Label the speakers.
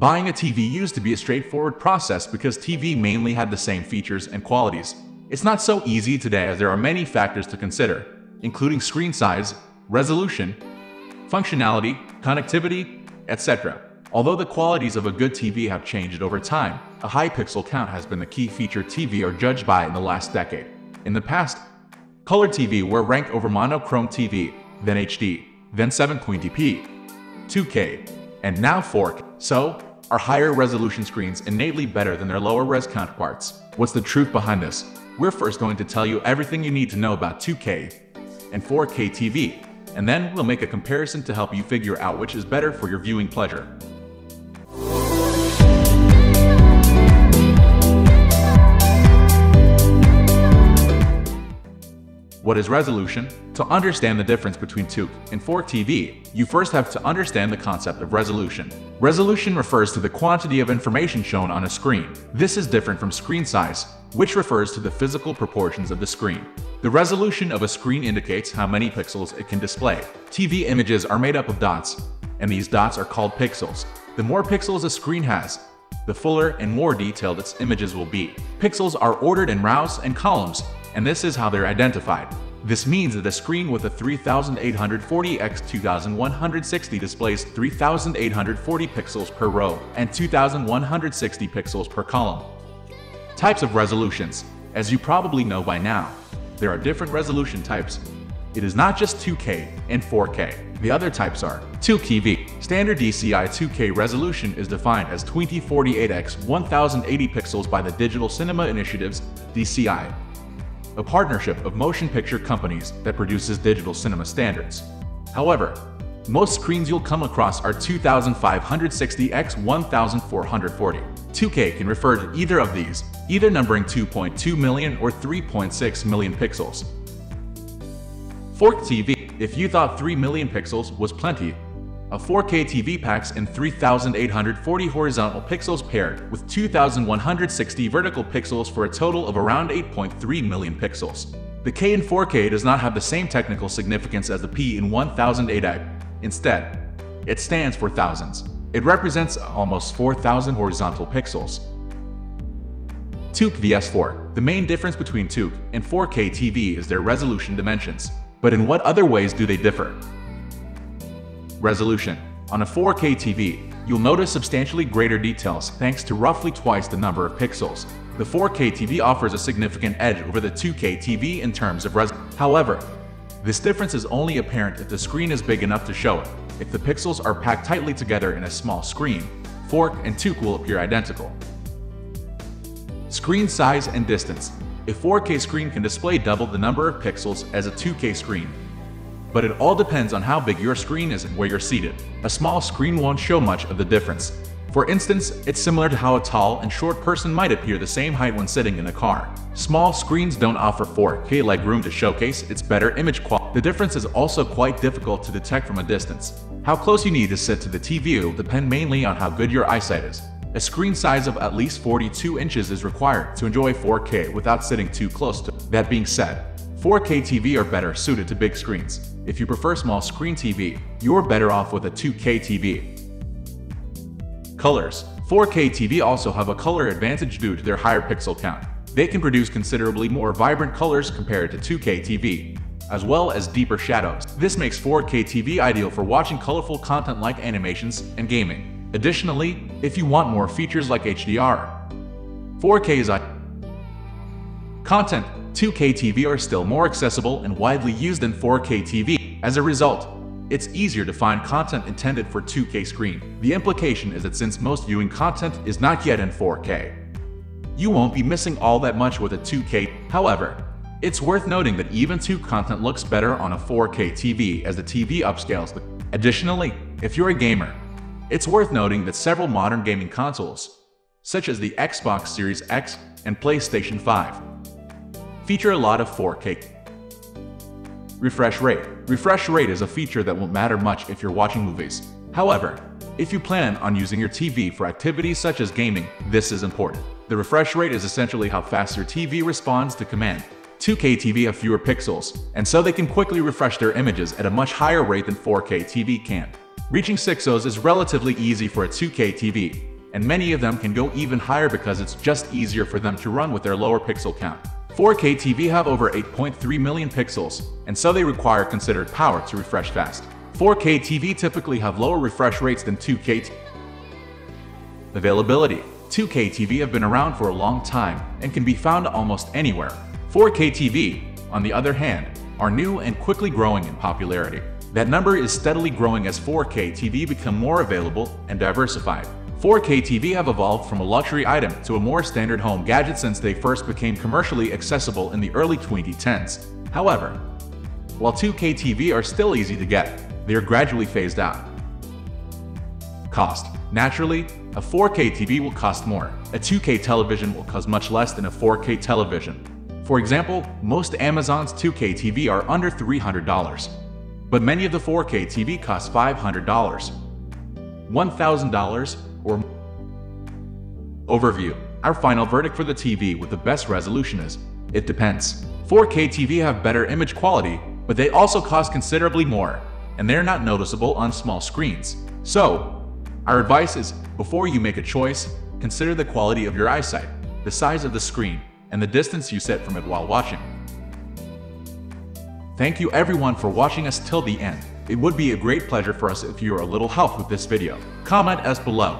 Speaker 1: Buying a TV used to be a straightforward process because TV mainly had the same features and qualities. It's not so easy today as there are many factors to consider, including screen size, resolution, functionality, connectivity, etc. Although the qualities of a good TV have changed over time, a high pixel count has been the key feature TV are judged by in the last decade. In the past, color TV were ranked over monochrome TV, then HD, then 720p, 2K, and now 4K. So, are higher resolution screens innately better than their lower res counterparts? What's the truth behind this? We're first going to tell you everything you need to know about 2K and 4K TV, and then we'll make a comparison to help you figure out which is better for your viewing pleasure. What is resolution? To understand the difference between 2 and 4 TV, you first have to understand the concept of resolution. Resolution refers to the quantity of information shown on a screen. This is different from screen size, which refers to the physical proportions of the screen. The resolution of a screen indicates how many pixels it can display. TV images are made up of dots, and these dots are called pixels. The more pixels a screen has, the fuller and more detailed its images will be. Pixels are ordered in rows and columns, and this is how they're identified. This means that a screen with a 3840 x 2160 displays 3840 pixels per row and 2160 pixels per column. Types of resolutions. As you probably know by now, there are different resolution types. It is not just 2K and 4K. The other types are 2KV. Standard DCI 2K resolution is defined as 2048x 1080 pixels by the Digital Cinema Initiative's DCI a partnership of motion picture companies that produces digital cinema standards. However, most screens you'll come across are 2560 x 1440. 2K can refer to either of these, either numbering 2.2 million or 3.6 million pixels. 4K TV, if you thought 3 million pixels was plenty, a 4K TV packs in 3840 horizontal pixels paired with 2160 vertical pixels for a total of around 8.3 million pixels. The K in 4K does not have the same technical significance as the P in 1080. Instead, it stands for thousands. It represents almost 4,000 horizontal pixels. 2K vs4. The main difference between 2K and 4K TV is their resolution dimensions. But in what other ways do they differ? Resolution. On a 4K TV, you'll notice substantially greater details thanks to roughly twice the number of pixels. The 4K TV offers a significant edge over the 2K TV in terms of res. However, this difference is only apparent if the screen is big enough to show it. If the pixels are packed tightly together in a small screen, 4K and 2K will appear identical. Screen size and distance. A 4K screen can display double the number of pixels as a 2K screen, but it all depends on how big your screen is and where you're seated. A small screen won't show much of the difference. For instance, it's similar to how a tall and short person might appear the same height when sitting in a car. Small screens don't offer 4K like room to showcase its better image quality. The difference is also quite difficult to detect from a distance. How close you need to sit to the TV will depend mainly on how good your eyesight is. A screen size of at least 42 inches is required to enjoy 4K without sitting too close to. That being said, 4K TV are better suited to big screens. If you prefer small screen TV, you're better off with a 2K TV. Colors 4K TV also have a color advantage due to their higher pixel count. They can produce considerably more vibrant colors compared to 2K TV, as well as deeper shadows. This makes 4K TV ideal for watching colorful content like animations and gaming. Additionally, if you want more features like HDR, 4K is. Content 2K TV are still more accessible and widely used than 4K TV. As a result, it's easier to find content intended for 2K screen. The implication is that since most viewing content is not yet in 4K, you won't be missing all that much with a 2K. However, it's worth noting that even 2 content looks better on a 4K TV as the TV upscales. Additionally, if you're a gamer, it's worth noting that several modern gaming consoles, such as the Xbox Series X and PlayStation 5, feature a lot of 4K. Refresh rate. Refresh rate is a feature that won't matter much if you're watching movies. However, if you plan on using your TV for activities such as gaming, this is important. The refresh rate is essentially how fast your TV responds to command. 2K TV have fewer pixels, and so they can quickly refresh their images at a much higher rate than 4K TV can. Reaching 6 Os is relatively easy for a 2K TV, and many of them can go even higher because it's just easier for them to run with their lower pixel count. 4K TV have over 8.3 million pixels, and so they require considered power to refresh fast. 4K TV typically have lower refresh rates than 2K TV. Availability 2K TV have been around for a long time and can be found almost anywhere. 4K TV, on the other hand, are new and quickly growing in popularity. That number is steadily growing as 4K TV become more available and diversified. 4K TV have evolved from a luxury item to a more standard home gadget since they first became commercially accessible in the early 2010s. However, while 2K TV are still easy to get, they are gradually phased out. Cost. Naturally, a 4K TV will cost more. A 2K television will cost much less than a 4K television. For example, most Amazon's 2K TV are under $300, but many of the 4K TV cost $500, $1,000, or Overview. Our final verdict for the TV with the best resolution is, it depends. 4K TV have better image quality, but they also cost considerably more, and they're not noticeable on small screens. So, our advice is, before you make a choice, consider the quality of your eyesight, the size of the screen, and the distance you set from it while watching. Thank you everyone for watching us till the end. It would be a great pleasure for us if you are a little help with this video. Comment us below.